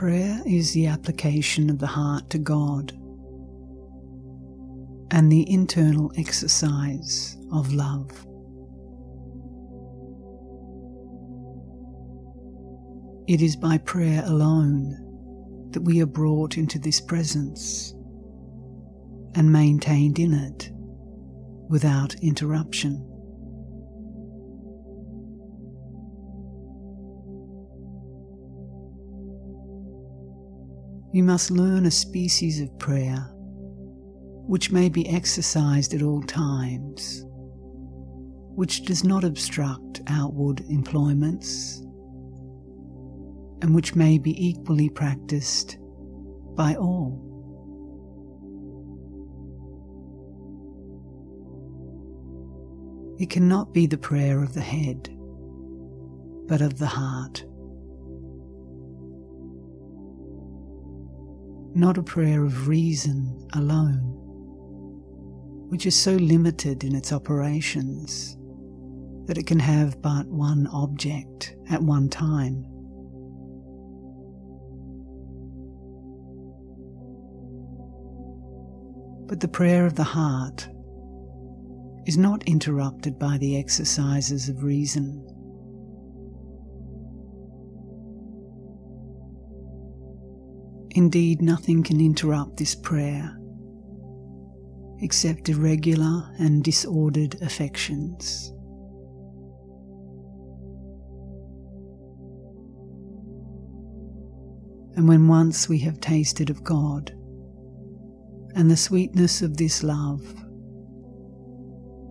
Prayer is the application of the heart to God and the internal exercise of love. It is by prayer alone that we are brought into this presence and maintained in it without interruption. You must learn a species of prayer which may be exercised at all times, which does not obstruct outward employments, and which may be equally practiced by all. It cannot be the prayer of the head, but of the heart. Not a prayer of reason alone, which is so limited in its operations that it can have but one object at one time. But the prayer of the heart is not interrupted by the exercises of reason. Indeed, nothing can interrupt this prayer except irregular and disordered affections. And when once we have tasted of God and the sweetness of this love,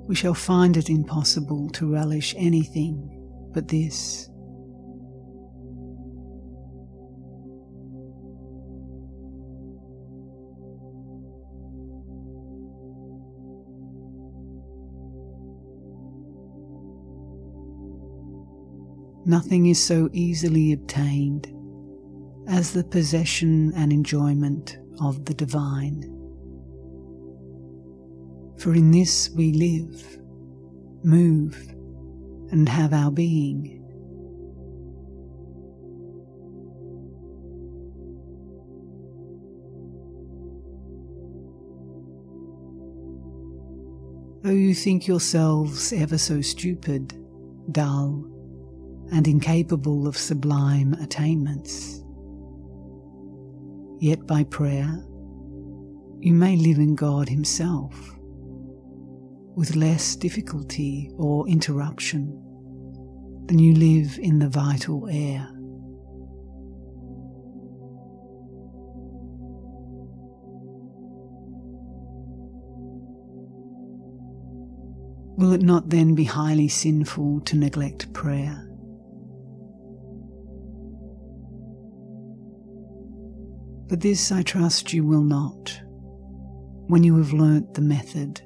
we shall find it impossible to relish anything but this. Nothing is so easily obtained as the possession and enjoyment of the divine for in this we live, move, and have our being. Though you think yourselves ever so stupid, dull, and incapable of sublime attainments, yet by prayer you may live in God Himself with less difficulty or interruption than you live in the vital air. Will it not then be highly sinful to neglect prayer? But this I trust you will not, when you have learnt the method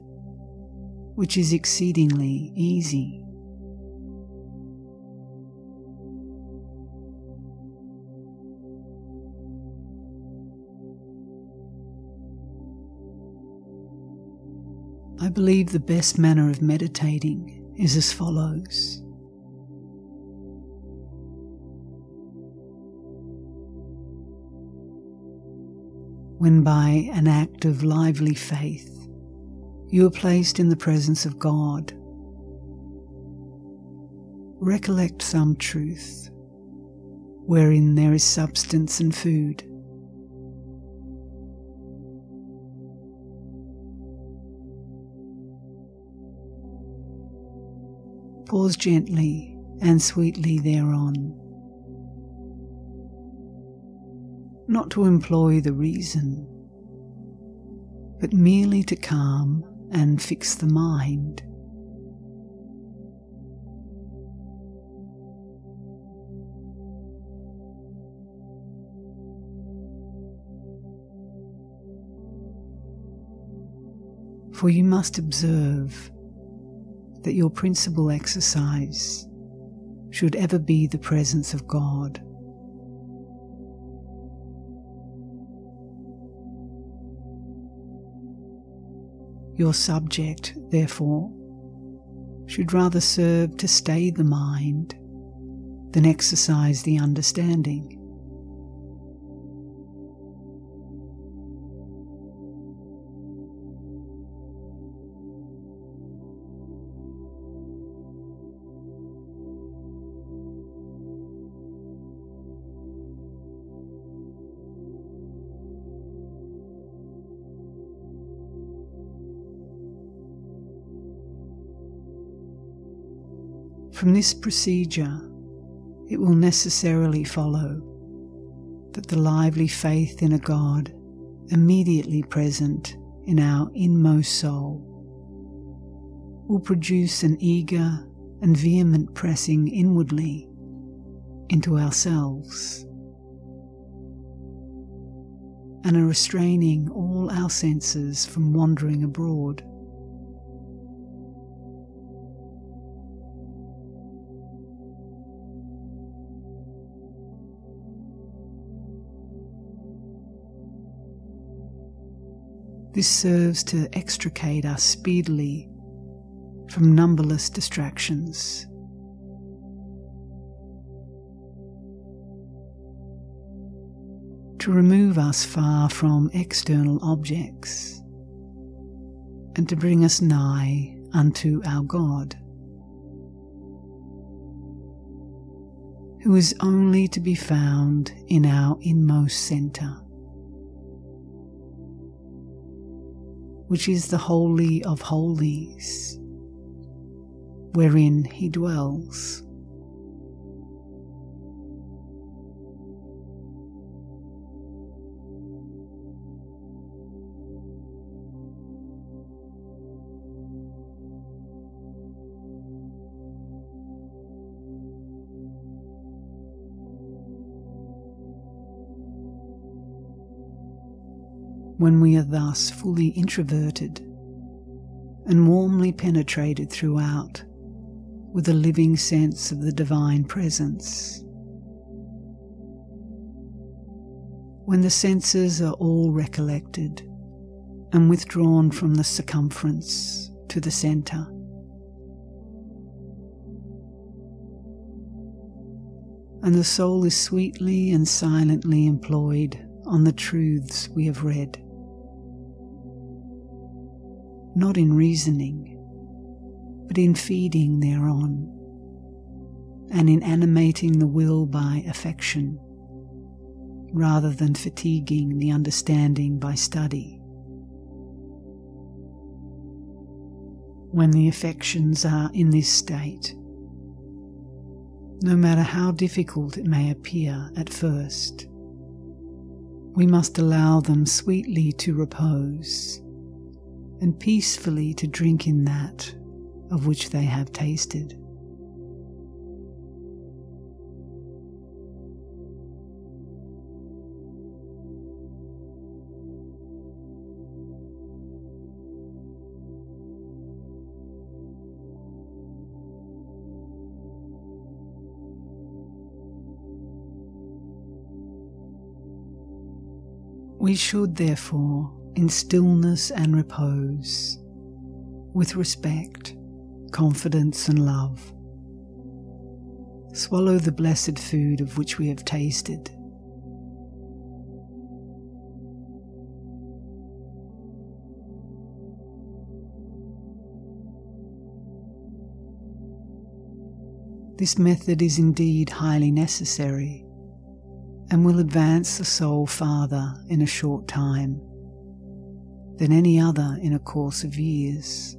which is exceedingly easy. I believe the best manner of meditating is as follows. When by an act of lively faith you are placed in the presence of God. Recollect some truth wherein there is substance and food. Pause gently and sweetly thereon. Not to employ the reason, but merely to calm and fix the mind. For you must observe that your principal exercise should ever be the presence of God. Your subject, therefore, should rather serve to stay the mind than exercise the understanding. From this procedure, it will necessarily follow that the lively faith in a God immediately present in our inmost soul will produce an eager and vehement pressing inwardly into ourselves and a restraining all our senses from wandering abroad. This serves to extricate us speedily from numberless distractions. To remove us far from external objects and to bring us nigh unto our God, who is only to be found in our inmost centre. Which is the Holy of Holies, wherein He dwells. When we are thus fully introverted and warmly penetrated throughout with a living sense of the divine presence. When the senses are all recollected and withdrawn from the circumference to the centre. And the soul is sweetly and silently employed on the truths we have read not in reasoning, but in feeding thereon, and in animating the will by affection, rather than fatiguing the understanding by study. When the affections are in this state, no matter how difficult it may appear at first, we must allow them sweetly to repose and peacefully to drink in that of which they have tasted. We should therefore in stillness and repose, with respect, confidence, and love. Swallow the blessed food of which we have tasted. This method is indeed highly necessary and will advance the soul farther in a short time than any other in a course of years.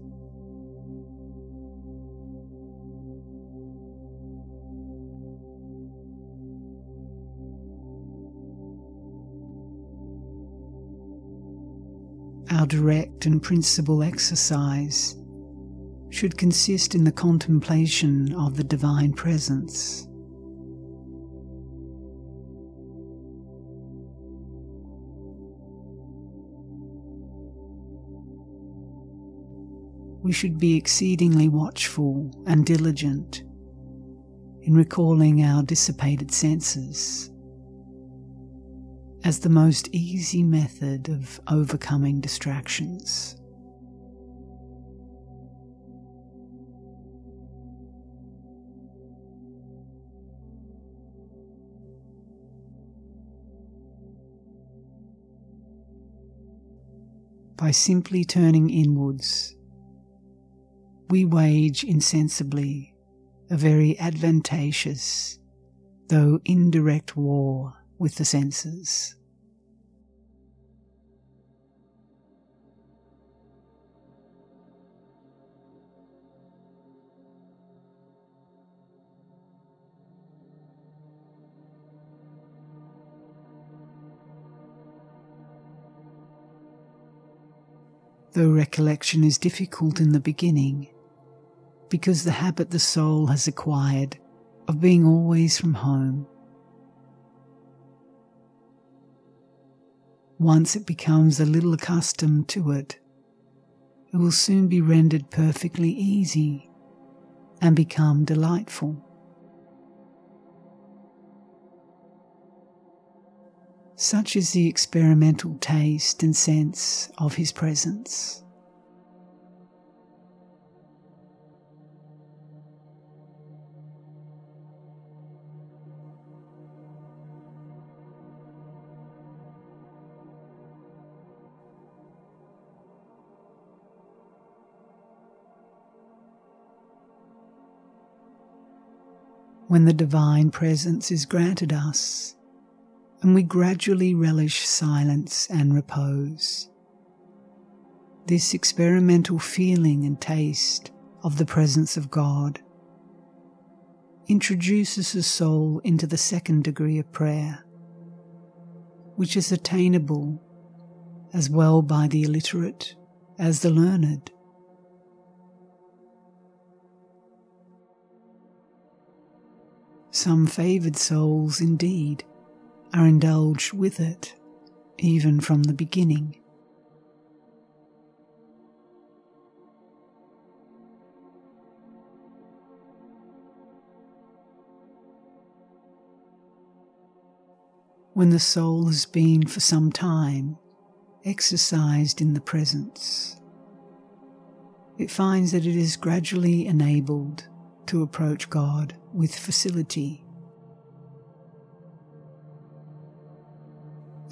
Our direct and principal exercise should consist in the contemplation of the Divine Presence. We should be exceedingly watchful and diligent in recalling our dissipated senses as the most easy method of overcoming distractions. By simply turning inwards we wage insensibly a very advantageous, though indirect war with the senses. Though recollection is difficult in the beginning, because the habit the soul has acquired of being always from home. Once it becomes a little accustomed to it, it will soon be rendered perfectly easy and become delightful. Such is the experimental taste and sense of his presence. When the divine presence is granted us, and we gradually relish silence and repose. This experimental feeling and taste of the presence of God introduces the soul into the second degree of prayer, which is attainable as well by the illiterate as the learned. Some favoured souls, indeed, are indulged with it, even from the beginning. When the soul has been for some time exercised in the presence, it finds that it is gradually enabled to approach God with facility.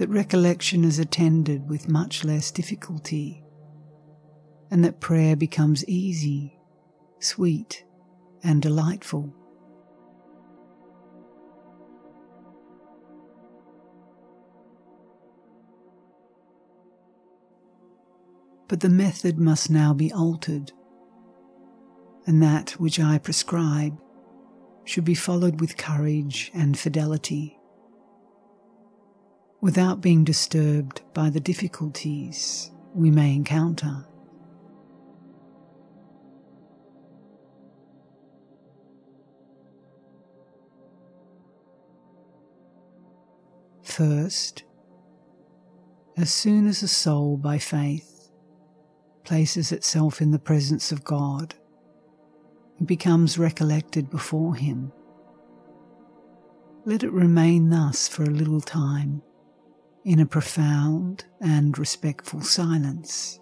that recollection is attended with much less difficulty, and that prayer becomes easy, sweet, and delightful. But the method must now be altered, and that which I prescribe should be followed with courage and fidelity without being disturbed by the difficulties we may encounter. First, as soon as a soul by faith places itself in the presence of God, becomes recollected before Him. Let it remain thus for a little time in a profound and respectful silence.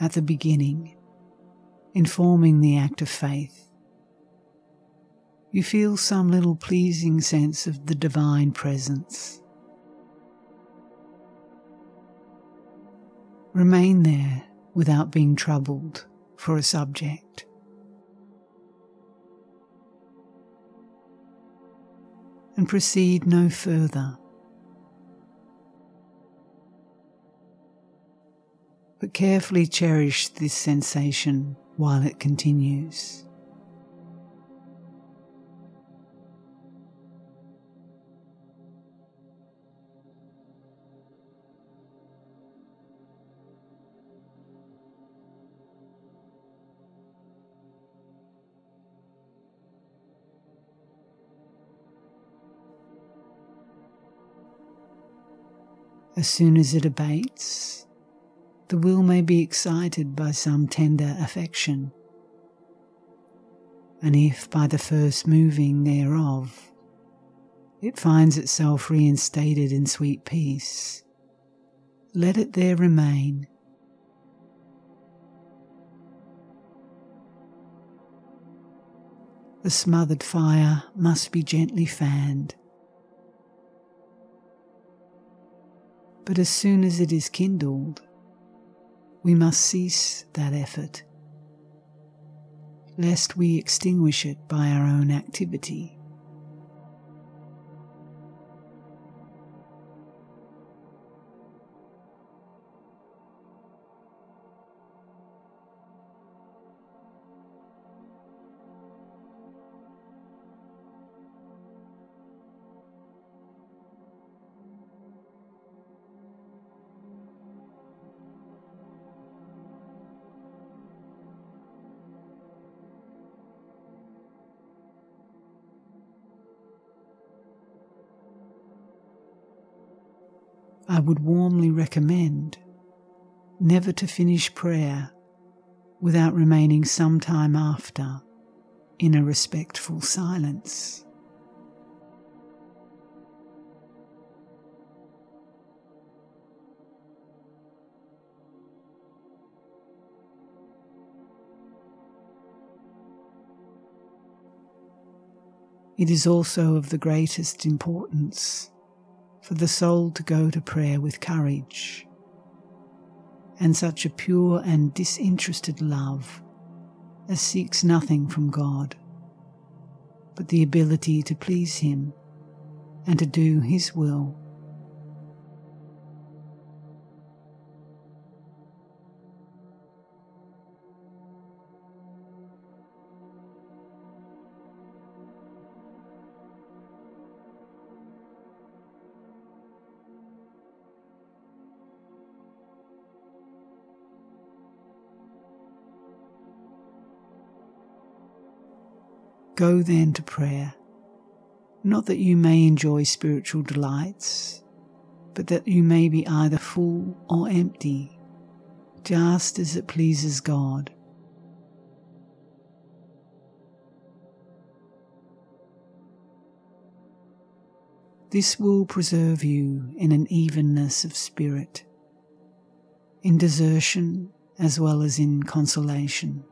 At the beginning, informing the act of faith. You feel some little pleasing sense of the divine presence. Remain there without being troubled for a subject. And proceed no further. But carefully cherish this sensation while it continues. As soon as it abates, the will may be excited by some tender affection. And if by the first moving thereof it finds itself reinstated in sweet peace, let it there remain. The smothered fire must be gently fanned. But as soon as it is kindled, we must cease that effort, lest we extinguish it by our own activity would warmly recommend never to finish prayer without remaining some time after in a respectful silence. It is also of the greatest importance for the soul to go to prayer with courage and such a pure and disinterested love as seeks nothing from God but the ability to please Him and to do His will. Go then to prayer, not that you may enjoy spiritual delights, but that you may be either full or empty, just as it pleases God. This will preserve you in an evenness of spirit, in desertion as well as in consolation.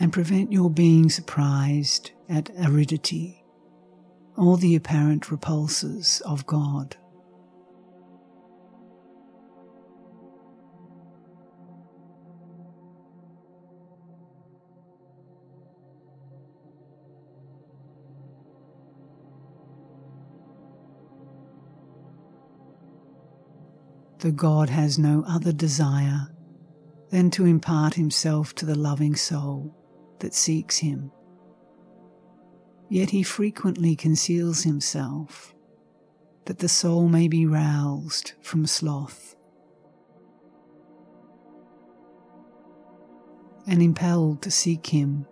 And prevent your being surprised at aridity or the apparent repulses of God. The God has no other desire than to impart himself to the loving soul that seeks him. Yet he frequently conceals himself that the soul may be roused from sloth and impelled to seek him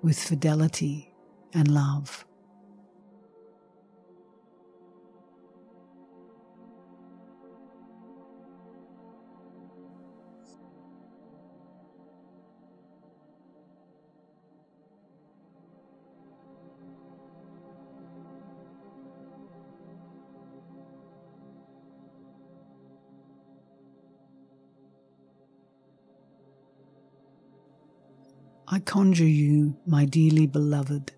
with fidelity and love. I conjure you, my dearly beloved,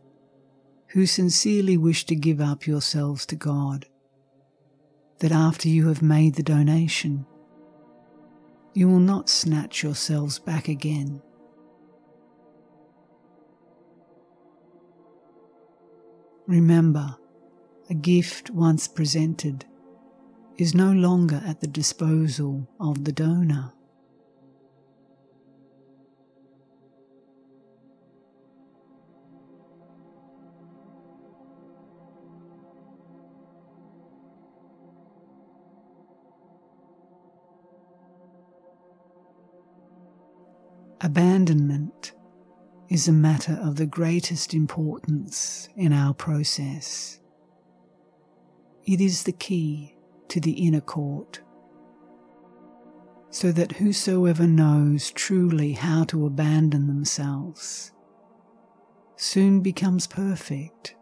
who sincerely wish to give up yourselves to God, that after you have made the donation, you will not snatch yourselves back again. Remember, a gift once presented is no longer at the disposal of the donor. Abandonment is a matter of the greatest importance in our process. It is the key to the inner court, so that whosoever knows truly how to abandon themselves soon becomes perfect.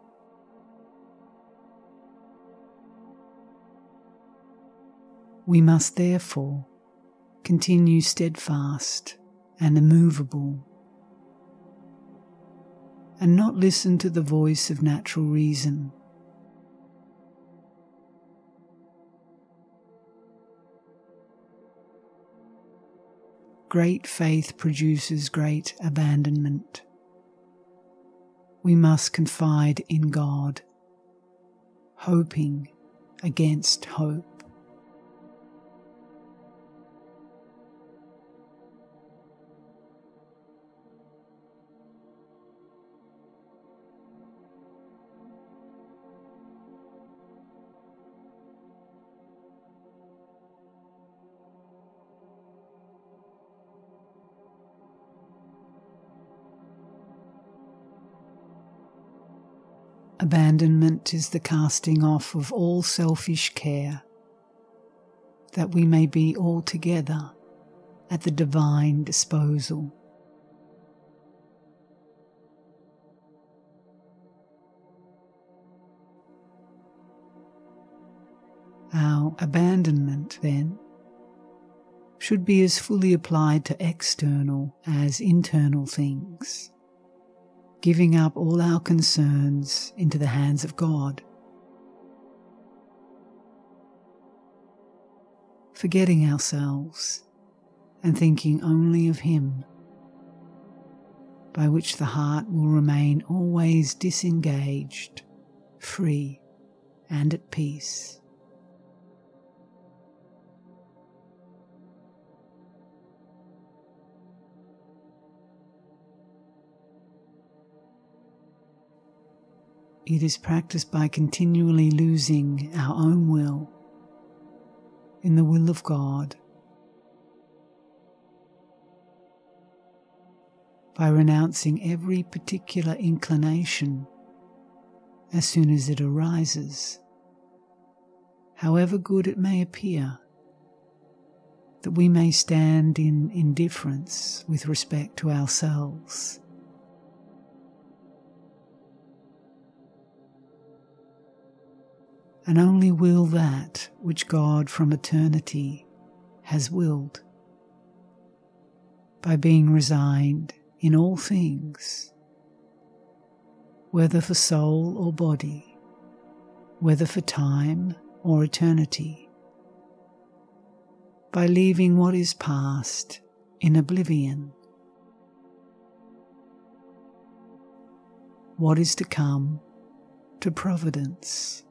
We must therefore continue steadfast and immovable, and not listen to the voice of natural reason. Great faith produces great abandonment. We must confide in God, hoping against hope. Abandonment is the casting off of all selfish care, that we may be altogether at the divine disposal. Our abandonment, then, should be as fully applied to external as internal things, giving up all our concerns into the hands of God. Forgetting ourselves and thinking only of Him, by which the heart will remain always disengaged, free, and at peace. It is practiced by continually losing our own will in the will of God, by renouncing every particular inclination as soon as it arises, however good it may appear, that we may stand in indifference with respect to ourselves. And only will that which God from eternity has willed. By being resigned in all things, whether for soul or body, whether for time or eternity, by leaving what is past in oblivion, what is to come to providence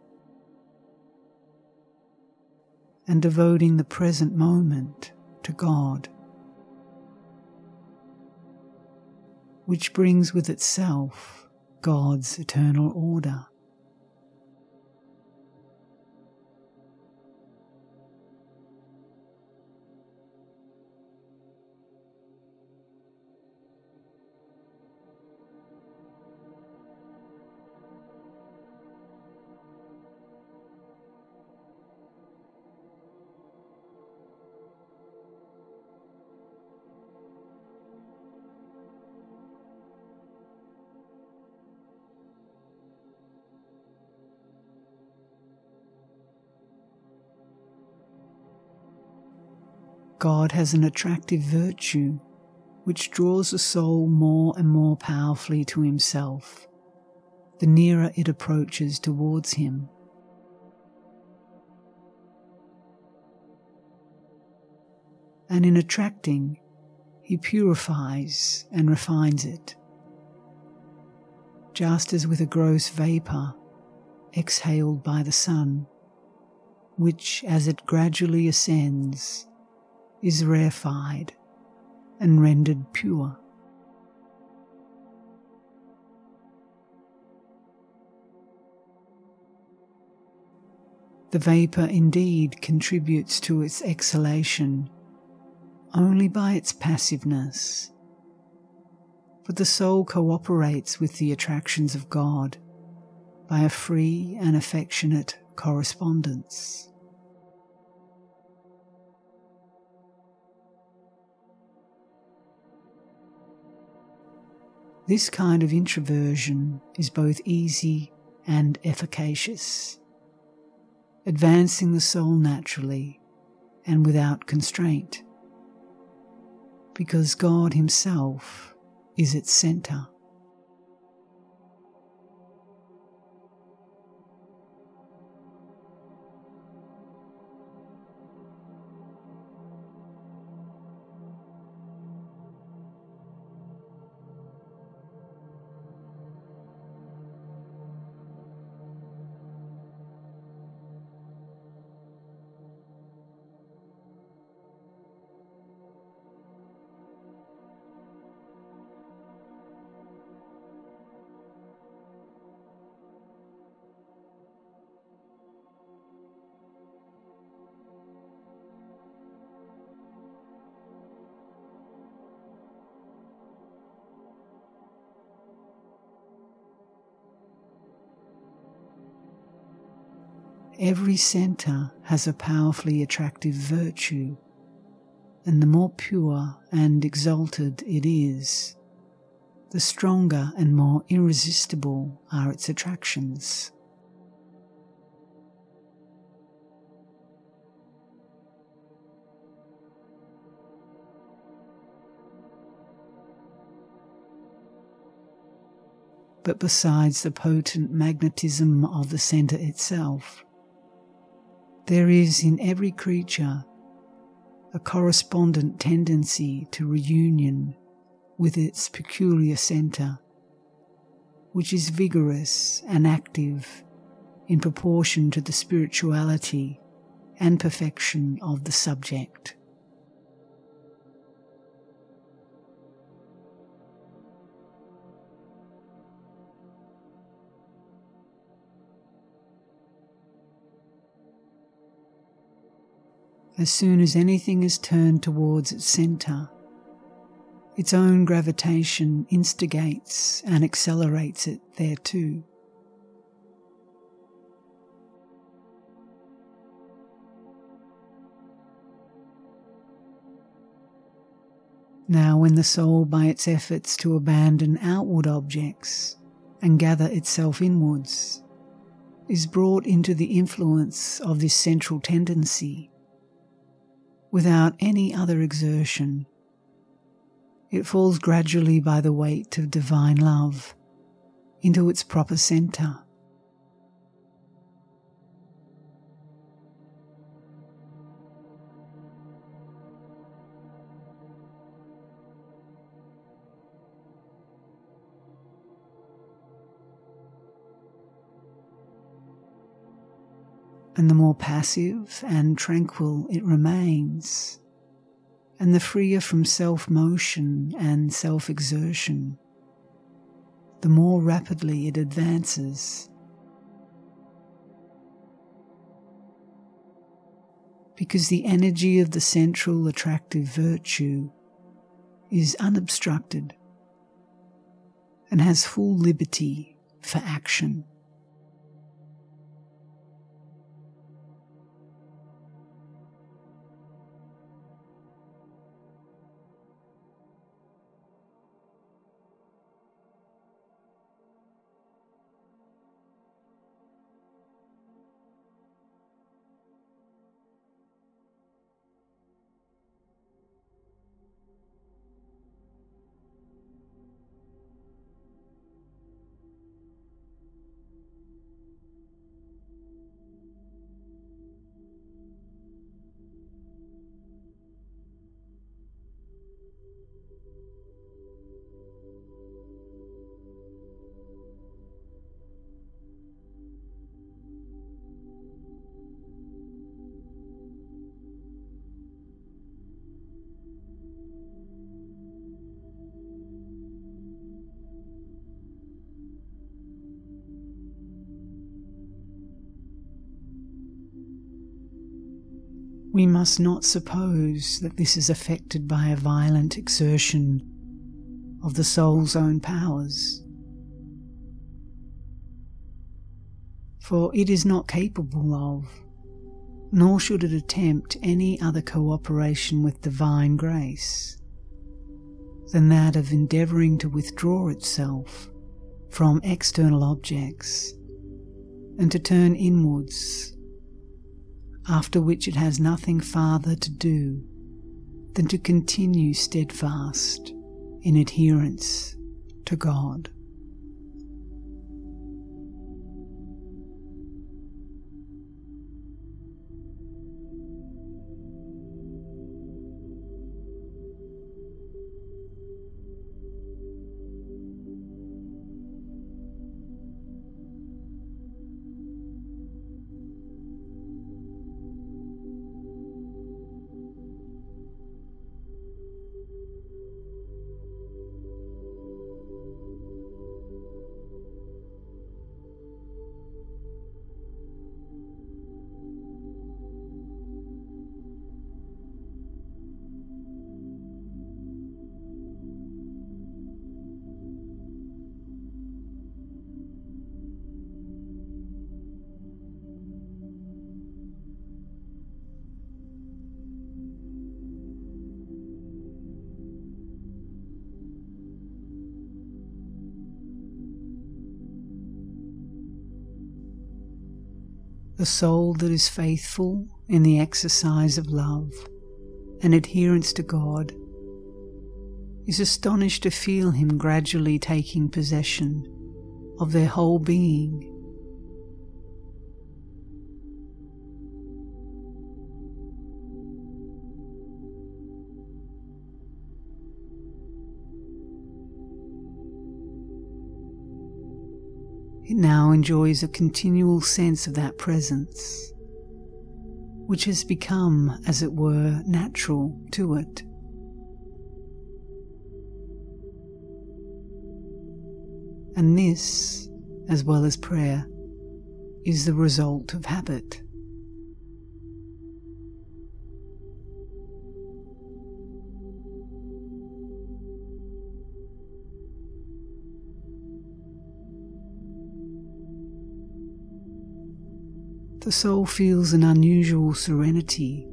and devoting the present moment to God, which brings with itself God's eternal order. God has an attractive virtue which draws the soul more and more powerfully to Himself the nearer it approaches towards Him. And in attracting, He purifies and refines it, just as with a gross vapour exhaled by the sun, which as it gradually ascends is rarefied and rendered pure. The vapour indeed contributes to its exhalation only by its passiveness, but the soul cooperates with the attractions of God by a free and affectionate correspondence. This kind of introversion is both easy and efficacious, advancing the soul naturally and without constraint, because God Himself is its centre. Every centre has a powerfully attractive virtue, and the more pure and exalted it is, the stronger and more irresistible are its attractions. But besides the potent magnetism of the centre itself, there is in every creature a correspondent tendency to reunion with its peculiar centre, which is vigorous and active in proportion to the spirituality and perfection of the subject. As soon as anything is turned towards its centre, its own gravitation instigates and accelerates it thereto. Now, when the soul, by its efforts to abandon outward objects and gather itself inwards, is brought into the influence of this central tendency, without any other exertion, it falls gradually by the weight of divine love into its proper centre. And the more passive and tranquil it remains, and the freer from self motion and self exertion, the more rapidly it advances. Because the energy of the central attractive virtue is unobstructed and has full liberty for action. We must not suppose that this is affected by a violent exertion of the soul's own powers, for it is not capable of, nor should it attempt any other cooperation with divine grace than that of endeavouring to withdraw itself from external objects and to turn inwards after which it has nothing farther to do than to continue steadfast in adherence to God. The soul that is faithful in the exercise of love and adherence to God is astonished to feel Him gradually taking possession of their whole being. Enjoys a continual sense of that presence, which has become, as it were, natural to it. And this, as well as prayer, is the result of habit. The soul feels an unusual serenity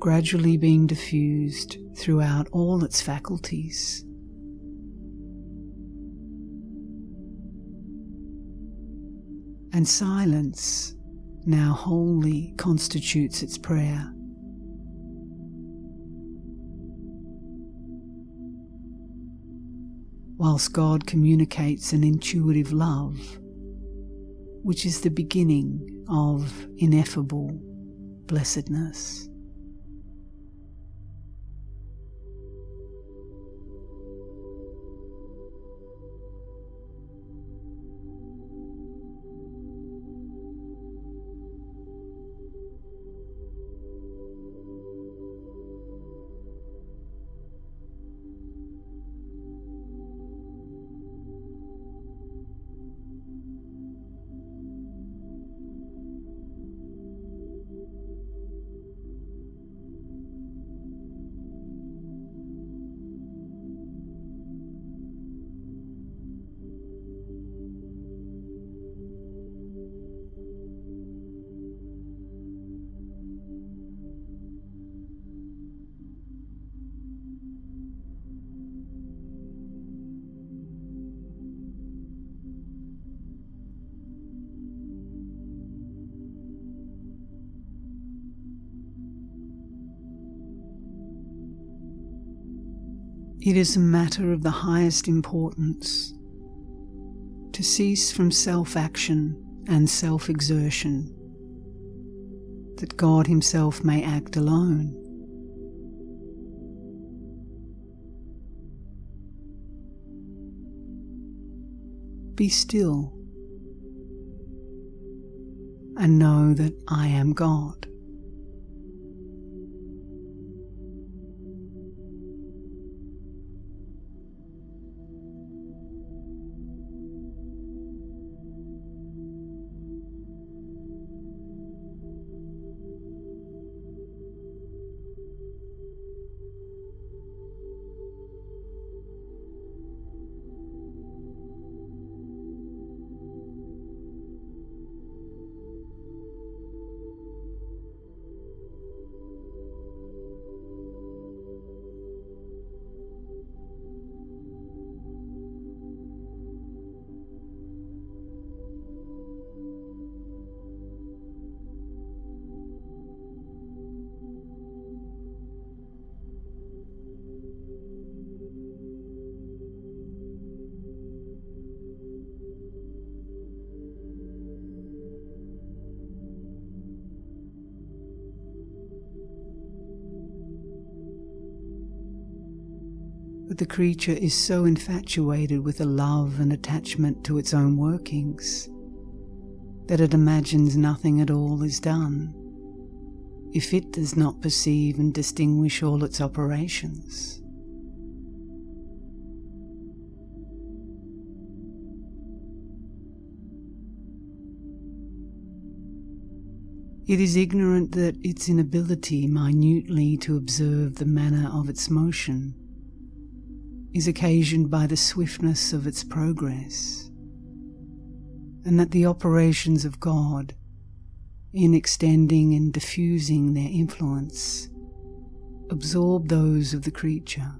gradually being diffused throughout all its faculties. And silence now wholly constitutes its prayer. Whilst God communicates an intuitive love, which is the beginning of ineffable blessedness. It is a matter of the highest importance to cease from self action and self exertion, that God Himself may act alone. Be still and know that I am God. But the creature is so infatuated with a love and attachment to its own workings that it imagines nothing at all is done if it does not perceive and distinguish all its operations. It is ignorant that its inability minutely to observe the manner of its motion is occasioned by the swiftness of its progress, and that the operations of God, in extending and diffusing their influence, absorb those of the creature.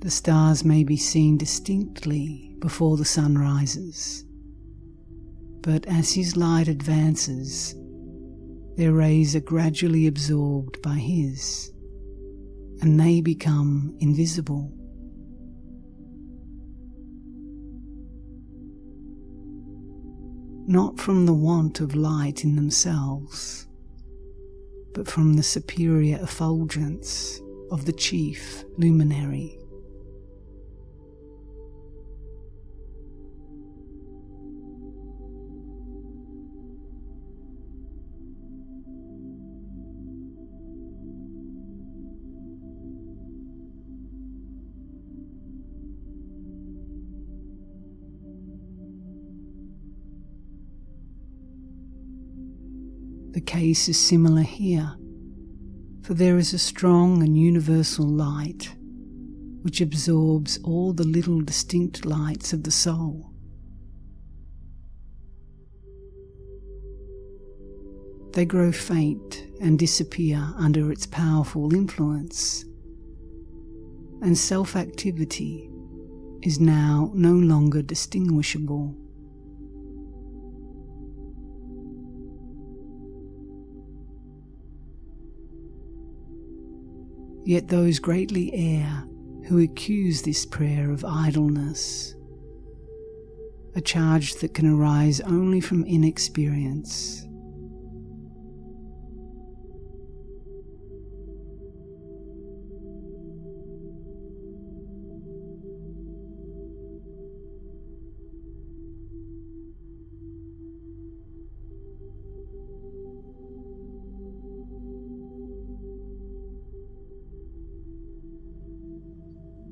The stars may be seen distinctly before the sun rises, but as his light advances, their rays are gradually absorbed by his, and they become invisible. Not from the want of light in themselves, but from the superior effulgence of the chief luminary. Case is similar here, for there is a strong and universal light which absorbs all the little distinct lights of the soul. They grow faint and disappear under its powerful influence, and self activity is now no longer distinguishable. Yet those greatly err who accuse this prayer of idleness, a charge that can arise only from inexperience.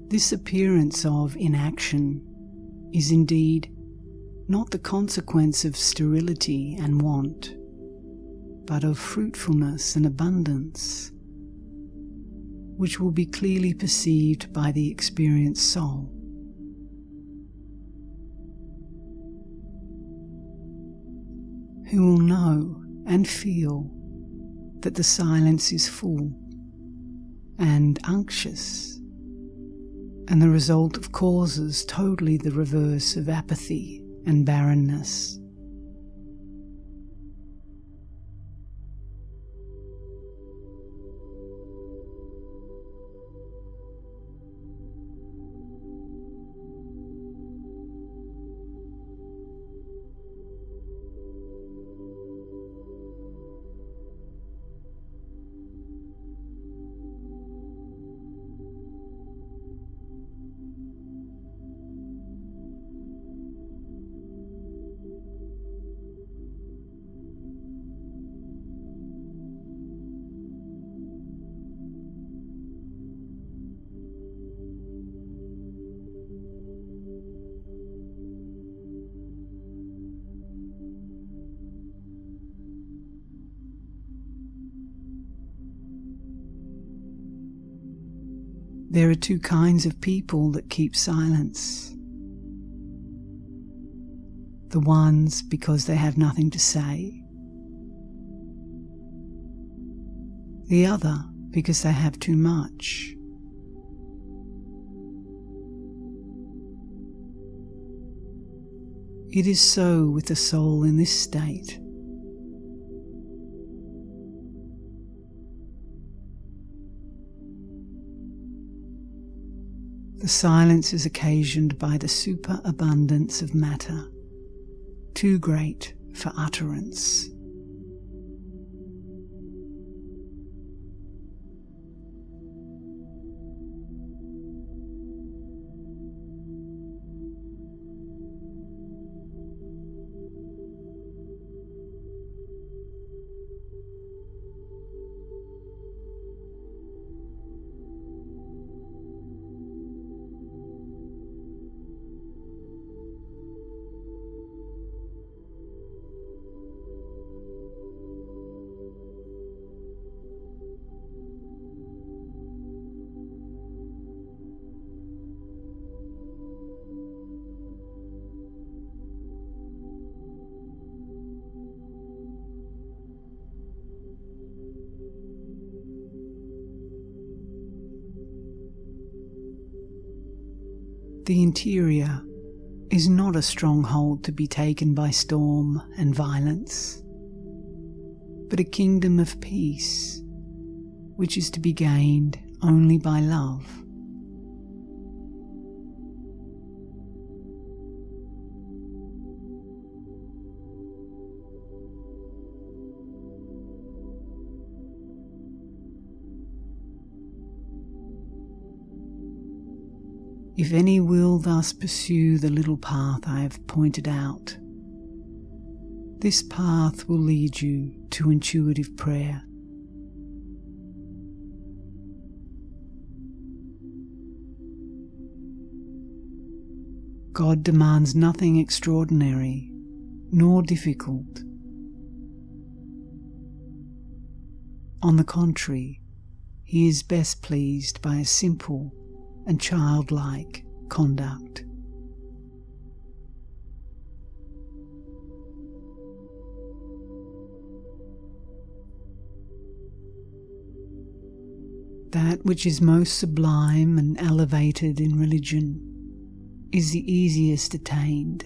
This appearance of inaction is indeed not the consequence of sterility and want, but of fruitfulness and abundance, which will be clearly perceived by the experienced soul. Who will know and feel that the silence is full and unctuous and the result of causes totally the reverse of apathy and barrenness. There are two kinds of people that keep silence. The ones because they have nothing to say, the other because they have too much. It is so with the soul in this state. The silence is occasioned by the superabundance of matter, too great for utterance. Interior is not a stronghold to be taken by storm and violence, but a kingdom of peace, which is to be gained only by love. If any will thus pursue the little path I have pointed out, this path will lead you to intuitive prayer. God demands nothing extraordinary nor difficult. On the contrary, He is best pleased by a simple and childlike conduct. That which is most sublime and elevated in religion is the easiest attained.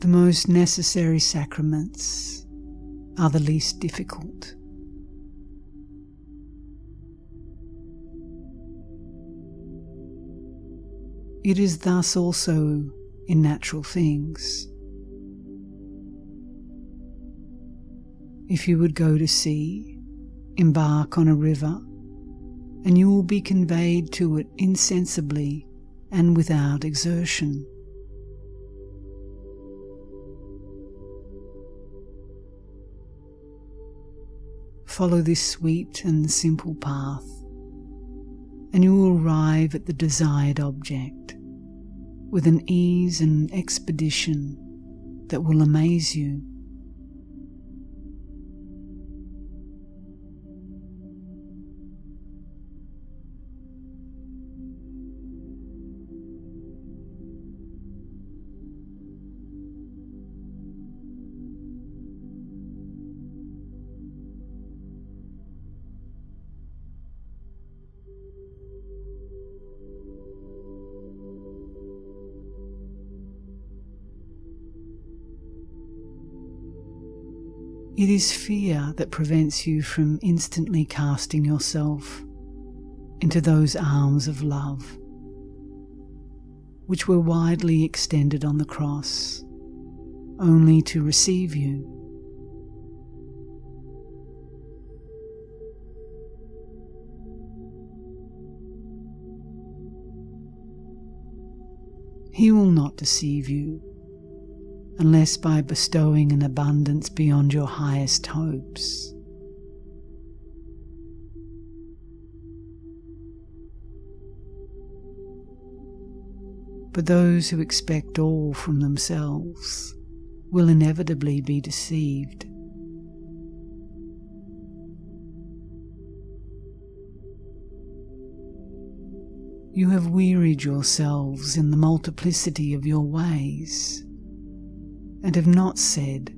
The most necessary sacraments are the least difficult. It is thus also in natural things. If you would go to sea, embark on a river, and you will be conveyed to it insensibly and without exertion. Follow this sweet and simple path, and you will arrive at the desired object with an ease and expedition that will amaze you. It is fear that prevents you from instantly casting yourself into those arms of love, which were widely extended on the cross, only to receive you. He will not deceive you unless by bestowing an abundance beyond your highest hopes. But those who expect all from themselves will inevitably be deceived. You have wearied yourselves in the multiplicity of your ways and have not said,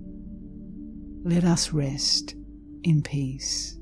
Let us rest in peace.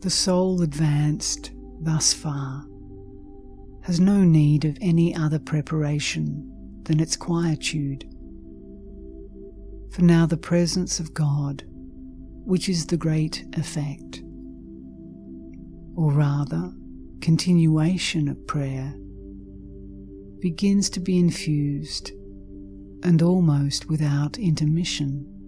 The soul advanced thus far has no need of any other preparation than its quietude. For now the presence of God, which is the great effect, or rather continuation of prayer, begins to be infused and almost without intermission.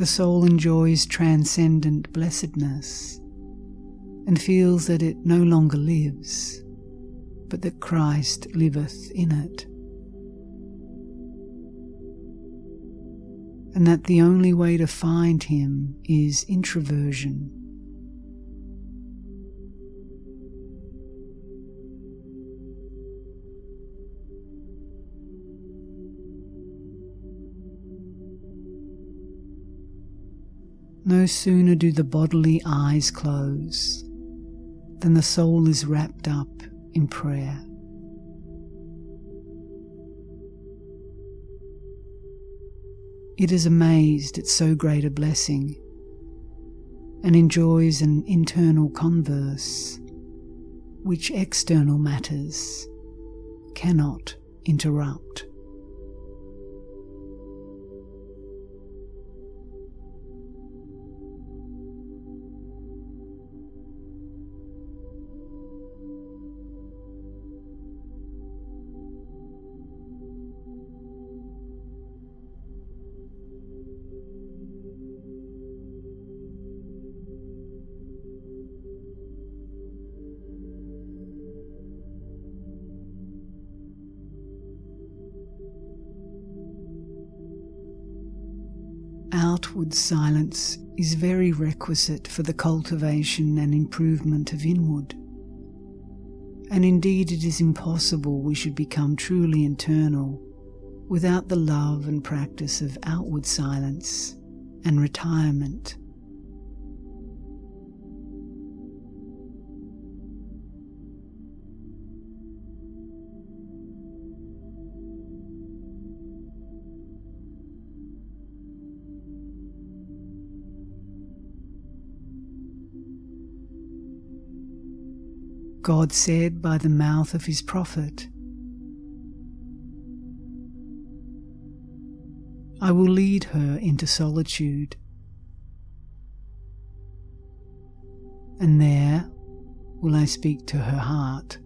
The soul enjoys transcendent blessedness and feels that it no longer lives, but that Christ liveth in it. And that the only way to find him is introversion No sooner do the bodily eyes close than the soul is wrapped up in prayer. It is amazed at so great a blessing and enjoys an internal converse which external matters cannot interrupt. Silence is very requisite for the cultivation and improvement of inward. And indeed, it is impossible we should become truly internal without the love and practice of outward silence and retirement. God said by the mouth of his prophet, I will lead her into solitude, and there will I speak to her heart.